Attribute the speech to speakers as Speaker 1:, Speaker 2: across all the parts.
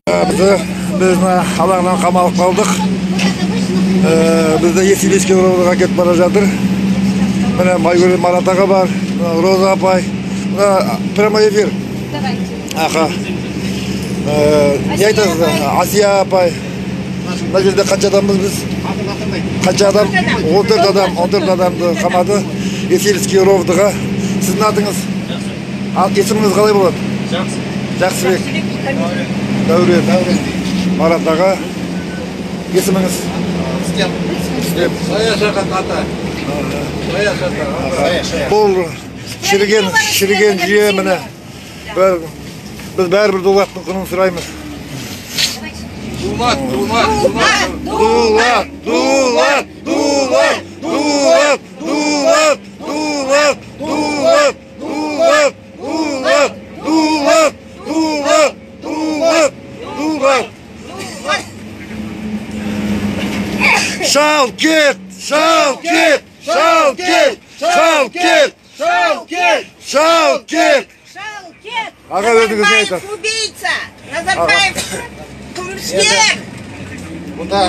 Speaker 1: бізді біз мына алаңнан қамалып қалдық бізді есилескен ровдыға кетіп бара жатыр міне майгүл марат аға бар мына роза апай мына прямой эфир аха не айтасыз асия апай мына жерде қанша адамбыз біз қанша адам он төрт адам он төрт адамды қамады есилский ровдыға сіздің атыңыз ал есіміңіз қалай болады жақсыбек дәурен марат аға есіміңіз?
Speaker 2: Ата. Саяшат ата.
Speaker 1: бұл шіріген шіріген жүйе міне. бір біз бәрібір дулаттың құнын сұраймыз.
Speaker 2: Дулат, дулат, дулат.
Speaker 1: дулат. Дулат дулат дулат дулат. Şalkit, Şalkit, Şalkit, Şalkit, Şalkit, Şalkit. Шалкет! Ага, Назарбаев
Speaker 3: убийца! Назарбаев кумшер! Bunda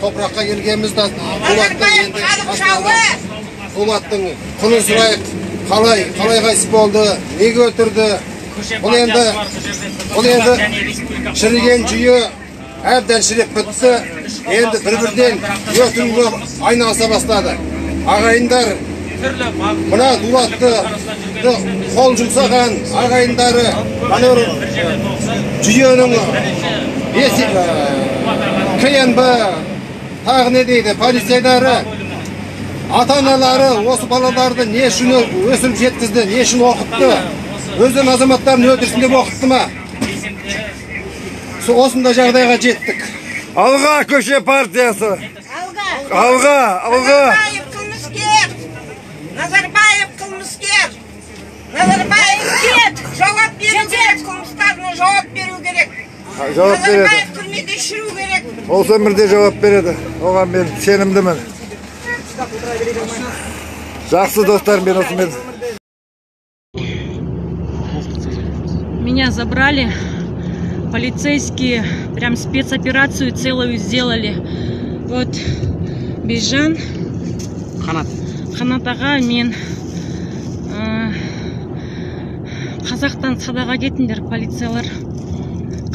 Speaker 2: toprakka келгенбизде
Speaker 3: Назарбаев халық жауы!
Speaker 2: Дулаттың құнын сұрайық. Қалай, қалай қайсы болды? Неге өлтірді? Бұл енді бұл енді шіріген жүйе әбден шіреп бітті. Енді бір-бірден өлтіруге айналыса бастады. Ағайындар мына дулатты қол жұмсаған ағайындары бір жүйенің есі кнб тағы не дейді полицейлары ата аналары осы балаларды не үшін өсіріп жеткізді не үшін оқытты өздерінің азаматтарын өлтірсін деп оқытты ма осындай жағдайға жеттік
Speaker 1: алға көше партиясы
Speaker 3: Алға!
Speaker 1: алға алға
Speaker 3: Назарбаев қылмыскер! Назарбаев қылмыскер! Назарбаев кет! Жауап беру керек! Қылмыстарына жауап беру керек!
Speaker 1: жауап береді
Speaker 3: Назарбаев түрмеде шіру керек!
Speaker 1: осы өмірде жауап береді оған мен сенімдімін жақсы достар мен осымен
Speaker 4: Меня забрали, полицейские прям спецоперацию целую сделали. Вот Бижан,
Speaker 5: қанат
Speaker 4: Қанат аға мен ә, қазақтан садаға кетіңдер полициялар.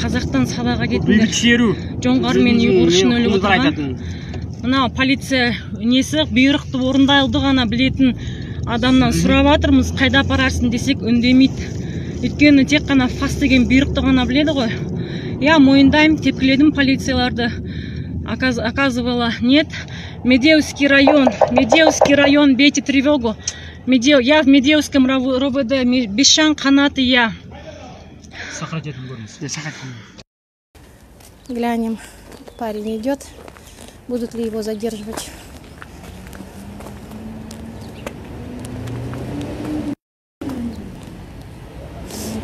Speaker 4: Қазақтан садаға кетіңдер.
Speaker 5: Бейбіт шеру.
Speaker 4: Жоңғар мен ұйғыр үшін өліп отырған. мынау полиция несі? Бұйрықты орындауды ғана білетін адамнан сұрап жатырмыз қайда апарарсың десек үндемейді. өйткені тек қана фас деген бұйрықты ғана біледі ғой иә мойындаймын тепкіледім полицияларды Оказ- оказывала нет медеевский район медеевский район бейте тревогу Медеу- я в медеевском рав- ровд Ме- бешан қанаты я
Speaker 5: сахара жетін көріңіз Е, сахара
Speaker 6: Глянем, парень идет. Будут ли его задерживать?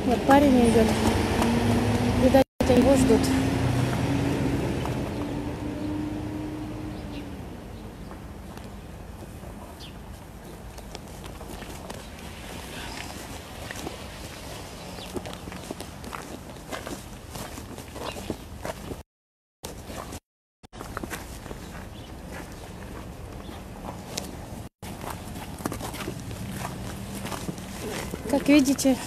Speaker 6: Вот парень идет. Видать, его ждут. Как видите,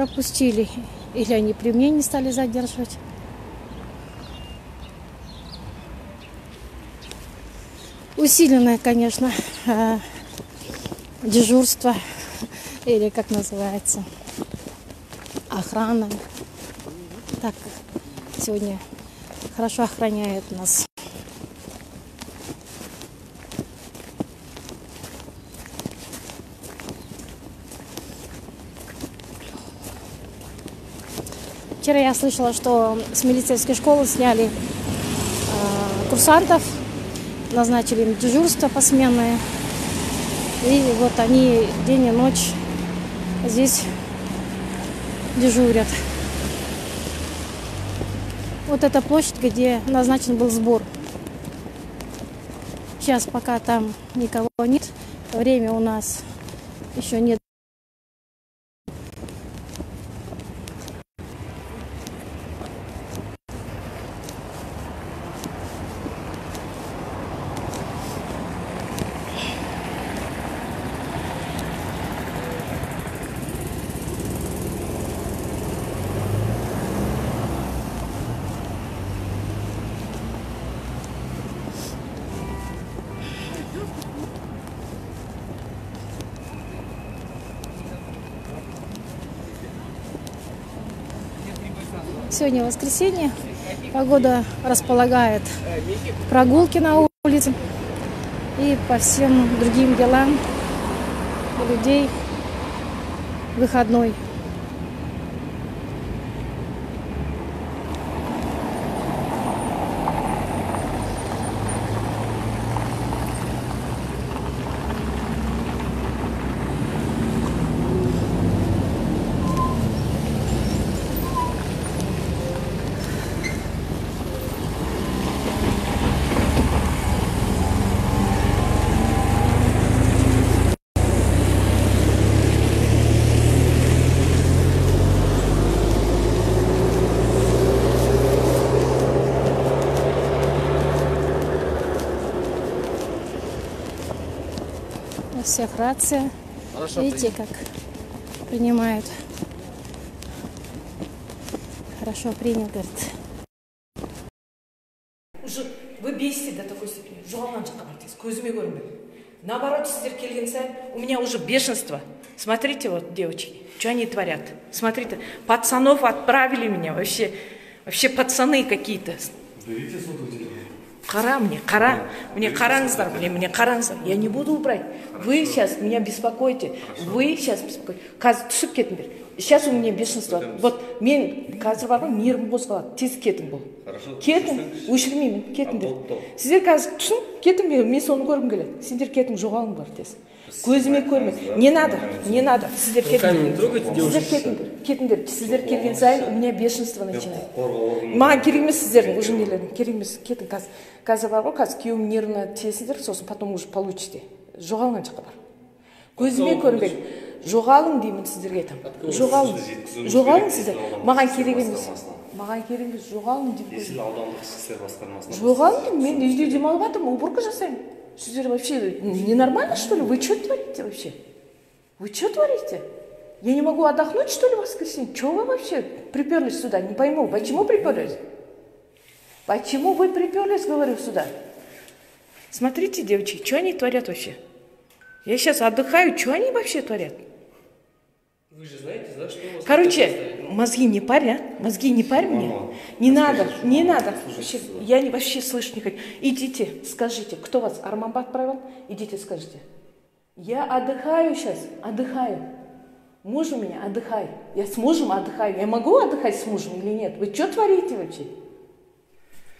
Speaker 6: пропустили. Или они при мне не стали задерживать. Усиленное, конечно, э, дежурство, или как называется, охрана. Так, сегодня хорошо охраняют нас. Вчера я слышала, что с милицейской школы сняли э, курсантов, назначили им дежурство посменное. И вот они день и ночь здесь дежурят. вот эта площадь, где назначен был сбор. Сейчас пока там никого нет, время у нас еще нет. Сегодня воскресенье. Погода располагает прогулки на улице и по всем другим делам людей выходной. У всех рация. Видите, как принимают. Хорошо принял, говорит.
Speaker 7: уже вы бесите до такой степени жоғалған жаққа барып көзіме көрінбеді наоборот сіздер келген сайын у меня уже бешенство смотрите вот девочки что они творят смотрите пацанов отправили меня вообще вообще пацаны какие-то қара мне қара мне қараңыздар мне мне қараңыздар я не буду убрать вы сейчас меня беспокоите вы сейчас беспокоите қазір түсіп кетіңдер сейчас у меня бешенство. Вот мен қазір бар ғой нервім қозғалады тез кетің бұл. Кетің өшірмеймін кетіңдер сіздер қазір түсіп кетің мен, мен соны көргім келеді. Сендер кетің жоғалыңдар тез көзіме көрме. не надо не надо. Сіздер кетіңдер сіздер кетіңдер кетіңдер сіздер келген сайын у меня бешенство начинает. Маған керек емес сіздердің уже нелерің. Керек емес кетің қазір қазір бар ғой қазір күйеуім нервына тиесіңдер сосын потом уже получите. Жоғалған жаққа бар. Көзіме көрінбек жоғалың деймін сіздерге айтамын жоғалың жоғалың сіздер маған керек емес маған керек емес жоғалың деймін
Speaker 8: есіл аудандық ішкі істер басқармасына
Speaker 7: жоғалың деймін мен үйде демалып жатырмын уборка жасаймын сіздер вообще ненормально что ли вы что творите вообще вы что творите я не могу отдохнуть что ли в воскресенье что вы вообще приперлись сюда не пойму почему приперлись почему вы приперлись говорю сюда смотрите девочки что они творят вообще я сейчас отдыхаю что они вообще творят
Speaker 8: Вы же знаете, да, что вас...
Speaker 7: Короче, мозги не парь, а? Мозги не парь мне. Не надо, не надо. Вообще, я не, вообще не хочу. Идите, скажите, кто вас Арманба отправил? Идите, скажите. Я отдыхаю сейчас, отдыхаю. Муж у меня, отдыхай. Я с мужем отдыхаю. Я могу отдыхать с мужем или нет? Вы что творите вообще?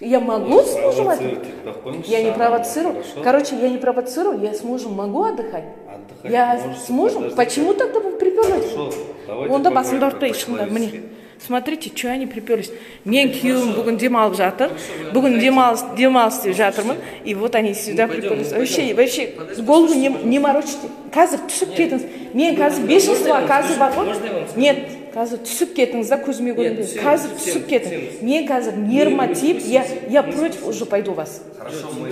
Speaker 7: Я могу с мужем отдыхать? Я не провоцирую. Короче, я не провоцирую, я с мужем могу отдыхать?
Speaker 8: Отдыхать
Speaker 7: Я с мужем?
Speaker 8: подождите.
Speaker 7: Почему тогда вы приперлись?
Speaker 8: Хорошо, давайте
Speaker 7: онда
Speaker 8: поговорим
Speaker 7: басымды ауыртпайсыңдар міне
Speaker 8: по-человечески.
Speaker 7: смотрите что они приперлись мен күйеуім бүгін демалып жатыр бүгін демалыс демалыс деп жатырмын и вот они сюда приперлись вообще вообще голову не, не морочите қазір түсіп кетіңіз мен қазір бешенство қазір бар ғой нет қазір түсіп кетіңіз да көзіме көрінбеңіз қазір түсіп кетіңіз мен қазір нервыма тиіп я я против уже пойду вас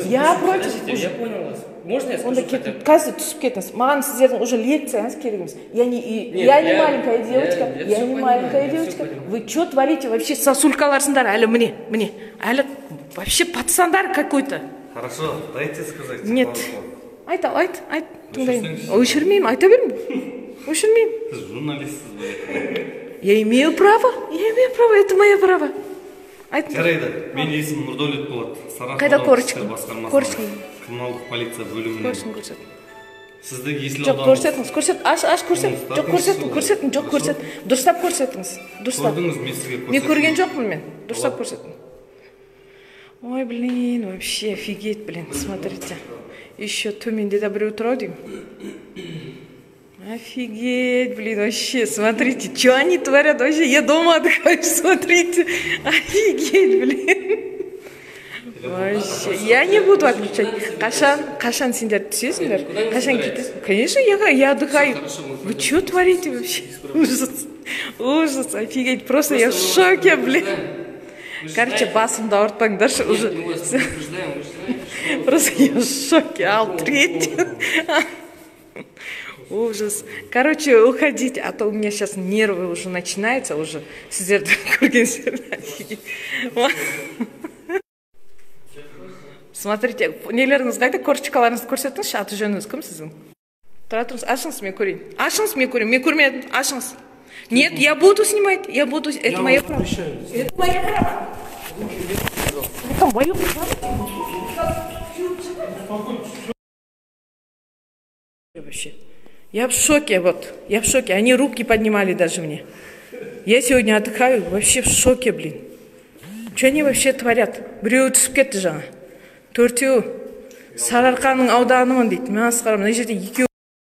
Speaker 7: я против уже
Speaker 5: Я понял вас. Можно я скажу?
Speaker 7: онда
Speaker 5: хотя
Speaker 7: кетің
Speaker 5: бы?
Speaker 7: қазір түсіп кетіңіз маған сіздердің уже лекцияңыз керек емес я не и-
Speaker 5: Нет,
Speaker 7: я не
Speaker 5: я-
Speaker 7: маленькая
Speaker 5: я-
Speaker 7: девочка
Speaker 5: я
Speaker 7: я
Speaker 5: всё
Speaker 7: не
Speaker 5: понимаю,
Speaker 7: маленькая
Speaker 5: я всё
Speaker 7: девочка
Speaker 5: понимаю.
Speaker 7: вы что творите вообще сосулькаларсыңдар әлі міне міне әлі вообще пацандар какой то
Speaker 8: Хорошо, дайте сказать.
Speaker 7: нет
Speaker 8: пару слов.
Speaker 7: айт айт айт тыңдаймын
Speaker 8: Өшірсеңізші.
Speaker 7: өшірмеймін айта беріңіз өшірмеймін
Speaker 8: Сіз журналистсіз
Speaker 7: я имею право. Я имею право это мое право. Айт
Speaker 8: Жарайды, мен есімім Нұрдәулет болады.
Speaker 7: Қайда корочка? Корочка.
Speaker 8: Криминалдық полиция бөлімінен.
Speaker 7: көрсін көрсет
Speaker 8: Сізді есіл
Speaker 7: жоқ көрсетіңіз көрсет аш аш көрсет жоқ көрсетің
Speaker 8: ұстатыңыз
Speaker 7: көрсетің жоқ көрсет дұрыстап көрсетіңіз дұрыстап
Speaker 8: көрдіңіз мен сізге
Speaker 7: мен
Speaker 8: көрсеттім.
Speaker 7: көрген жоқпын мен дұрыстап көрсеттім ой блин вообще офигеть блин смотрите. Еще төменде де біреу тұр ау деймін Офигеть, блин, вообще, смотрите, что они творят вообще. Я дома отдыхаю, смотрите. Офигеть, блин. Вообще, я не буду отключать. Кашан, Кашан сендер түсесіңдер? Кашан кетесің? Конечно, я, я отдыхаю. Вы что творите вообще? Ужас, ужас, офигеть. Просто я в шоке, блин. Короче, басымды ауыртпаңдаршы уже. Просто я в шоке. Ал третий. Ужас. Короче, уходите, а то у меня сейчас нервы уже начинаются уже. Сіздерді көргенсіздер офигеть. Смотрите, нелеріңіз қайда корочкаларыңызды көрсетіңізші аты жөніңіз кім сіздің тұра тұрыңыз ашыңыз мен көрейін ашыңыз мен көрейін мен көрмедім ашыңыз нет я буду снимать я буду это мое право это мое право это мое право вообще я в шоке вот я в шоке они руки поднимали даже мне я сегодня отдыхаю вообще в шоке блин что они вообще творят біреуі түсіп кетті жаңа төртеу сарыарқаның ауданымын дейді мен масқара мына жерде екеу